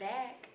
back.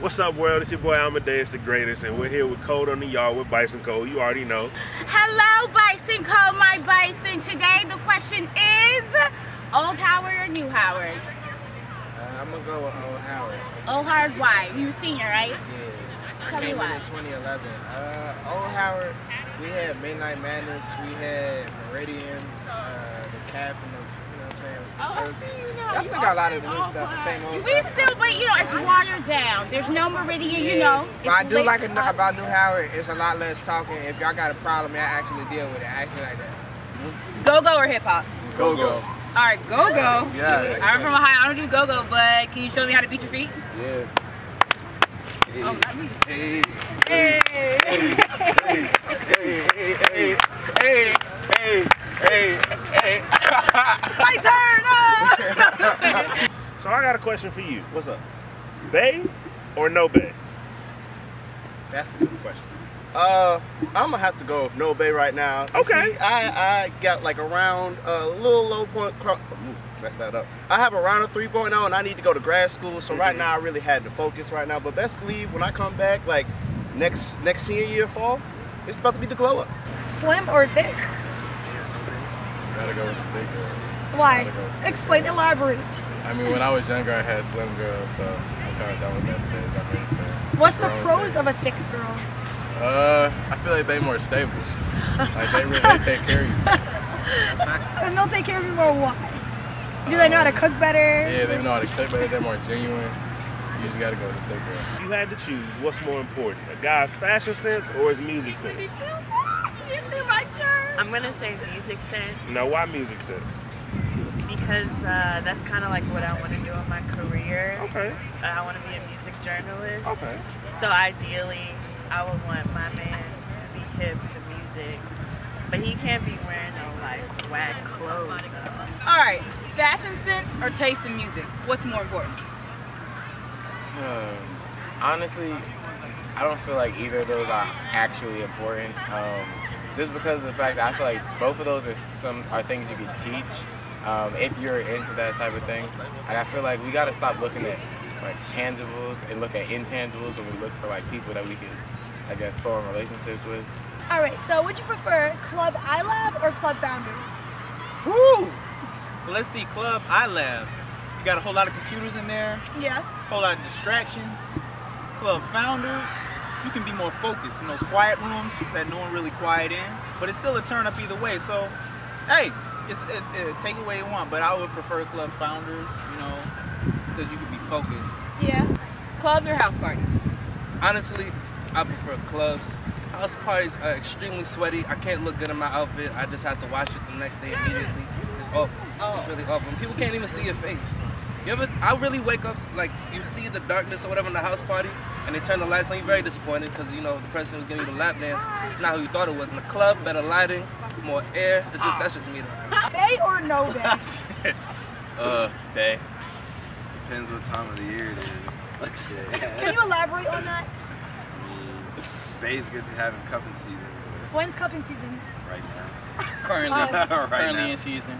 What's up, world? It's your boy Amadeus the Greatest, and we're here with Code on the Yard with Bison Code. You already know. Hello, Bison Code, my Bison. Today the question is Old Howard or New Howard? Uh, I'm gonna go with Old Howard. Old Howard, why? You were senior, right? Yeah. Tell I me came why. in in 2011. Uh, Old Howard, we had Midnight Madness, we had Meridian, uh, the Calf, and the, you know what I'm saying? Oh, First- see, you know. Y'all still got a lot of the new stuff, the same old We stuff. still, but you know, it's watered down. There's no Meridian, you know. But I do like it up. about New Howard, it's a lot less talking. If y'all got a problem, y'all actually deal with it. Actually like that. Go go or hip hop? Go go. All right, go go. Yeah. I'm from Ohio. I don't do go go, but can you show me how to beat your feet? Yeah. Oh, not me. Hey, Hey. hey, hey, hey, hey, hey, hey, hey. My turn. So I got a question for you. What's up? Bay or no Bay? That's a good question. Uh, I'm gonna have to go with no bay right now. You Okay. See, I I got like around a little low point. Cro- Ooh, messed that up. I have around a 3.0 and I need to go to grad school. So right now I really had to focus right now. But best believe when I come back, like next next senior year fall, it's about to be the glow up. Slim or thick? Gotta go with the big girls. Why? Go. Explain, elaborate. I mean, when I was younger, I had slim girls, so I'm kind of done with that stage. I'm ready for What's the pros stage. of a thick girl? Uh, I feel like they more stable. like they really they take care of you. And they'll take care of you more why? Do they know how to cook better? Yeah, they know how to cook better. They're more genuine. You just gotta go with the thick girl. You had to choose, what's more important, a guy's fashion sense or his music sense? You see my turn. I'm gonna say music sense Now, why music sense? because uh, that's kind of like what I want to do in my career. Okay, Uh, I want to be a music journalist. okay. So ideally, I would want my man to be hip to music, but he can't be wearing no like whack clothes. Though. All right, fashion sense or taste in music? What's more important? Um, honestly, I don't feel like either of those are actually important. Um, just because of the fact that I feel like both of those are some are things you can teach um, if you're into that type of thing. And I feel like we got to stop looking at like tangibles and look at intangibles when we look for like people that we can, I guess, form relationships with. All right, so would you prefer Club iLab or Club Founders? Woo! Well, let's see, Club iLab. You got a whole lot of computers in there, Yeah. A whole lot of distractions. Club Founders, you can be more focused in those quiet rooms that no one really quiet in, but it's still a turn up either way. So, hey, it's it's uh, take it away you want, but I would prefer Club Founders, you know, because you can be focused. Yeah. Clubs or house parties? Honestly, I prefer clubs. House parties are extremely sweaty. I can't look good in my outfit. I just had to wash it the next day immediately. It's awful. It's really awful. And people can't even see your face. You ever? I really wake up like you see the darkness or whatever in the house party, and they turn the lights on. You're very disappointed because you know the person who's giving you the lap dance is not who you thought it was. In the club, better lighting, more air. It's just that's just me though. Bay or no bay? Uh, bay. Depends what time of the year it is. Can you elaborate on that? I mean, bay's good to have in cuffing season When's cuffing season? right now. Currently, uh, Right currently now. in season.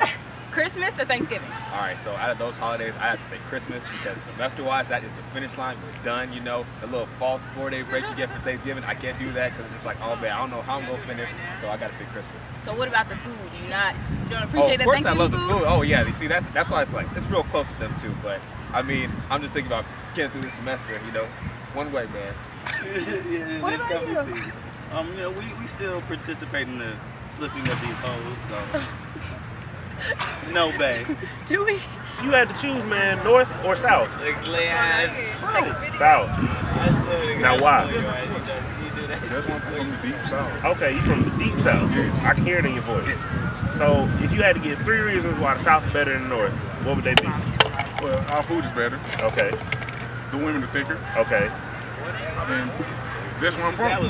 Christmas or Thanksgiving? All right, so out of those holidays, I have to say Christmas because semester-wise, that is the finish line. We're done, you know. The little false four-day break you get for Thanksgiving, I can't do that because it's just like oh, all day. I don't know how I'm gonna finish, so I gotta pick Christmas. So what about the food? You not you don't appreciate Oh, appreciate of that course I Thanksgiving love the food. Oh yeah, you see that's that's why it's like it's real close with them too. But I mean, I'm just thinking about getting through this semester, you know, one way, man. Yeah, What about you? season. Um, you know, we, we still participate in the flipping of these hoes, so. no bay. Do we? You had to choose, man, north or south? South. South. Now why? That's one from the deep south. Okay, you from the deep south. I can hear it in your voice. So, if you had to give three reasons why the south is better than the north, what would they be? Well, our food is better. Okay, The women are thicker. okay. I mean, that's where I'm from.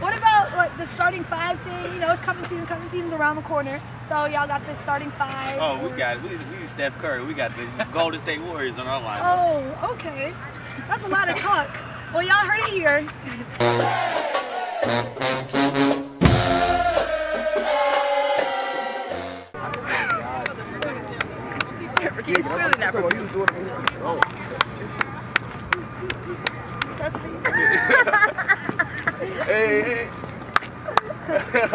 What about what the starting five thing. You know, it's coming season. Coming season's around the corner. So y'all got this starting five. Oh, we got we we Steph Curry. We got the Golden State Warriors on our line. Oh, okay. That's a lot of talk. Well, y'all heard it here. He's clearly not from hey, hey.